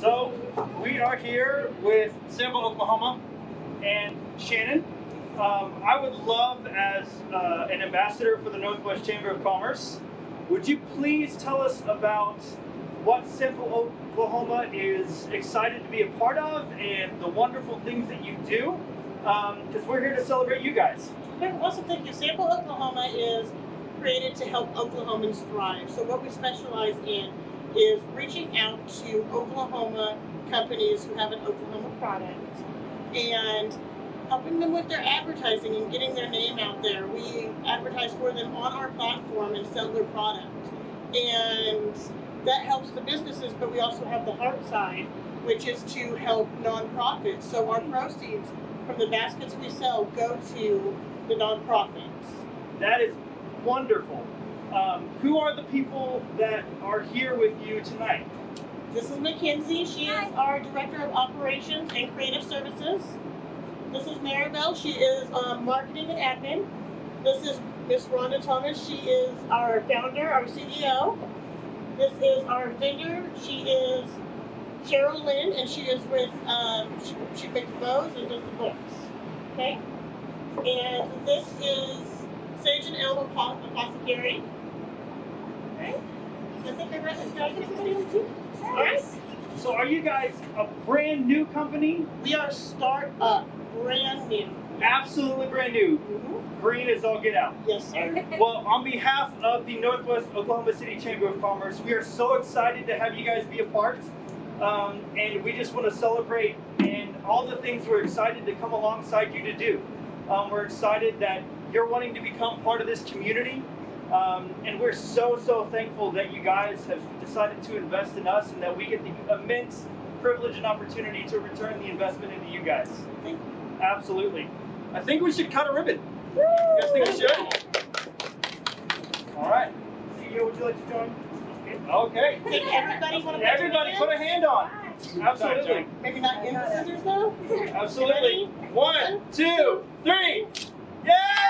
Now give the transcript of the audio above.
So we are here with Sample, Oklahoma, and Shannon. Um, I would love, as uh, an ambassador for the Northwest Chamber of Commerce, would you please tell us about what Sample Oklahoma is excited to be a part of and the wonderful things that you do? Because we're here to celebrate you guys. Awesome, thank you. Sample Oklahoma is created to help Oklahomans thrive. So what we specialize in is reaching out to Oklahoma companies who have an Oklahoma product and helping them with their advertising and getting their name out there. We advertise for them on our platform and sell their product. And that helps the businesses, but we also have the heart side, which is to help nonprofits. So our proceeds from the baskets we sell go to the nonprofits. That is wonderful. Um, who are the people that are here with you tonight? This is Mackenzie. She is our Director of Operations and Creative Services. This is Maribel. She is um, Marketing and Admin. This is Miss Rhonda Thomas. She is our founder, our CEO. This is our vendor. She is Cheryl Lynn, and she is with, um, she, she makes bows and does the books. Okay? And this is Sage and Elm Apoth- Apothecary. Okay? I think I read this. Did I get everybody on the? All right. So, are you guys a brand new company? We are start up, brand new. Absolutely brand new. Mhm. Green as all get out. Yes, sir. Well, on behalf of the Northwest Oklahoma City Chamber of Commerce, we are so excited to have you guys be a part. Um, and we just want to celebrate and all the things we're excited to come alongside you to do. Um, we're excited that you're wanting to become part of this community. Um, and we're so, so thankful that you guys have decided to invest in us and that we get the immense privilege and opportunity to return the investment into you guys. Thank Absolutely. I think we should cut a ribbon. Woo! You guys think we should? All right. CEO, would you like to join? Okay. Think everybody want to Everybody put a hand on. Absolutely. Maybe not in the scissors though. Absolutely. One, two, three. Yay!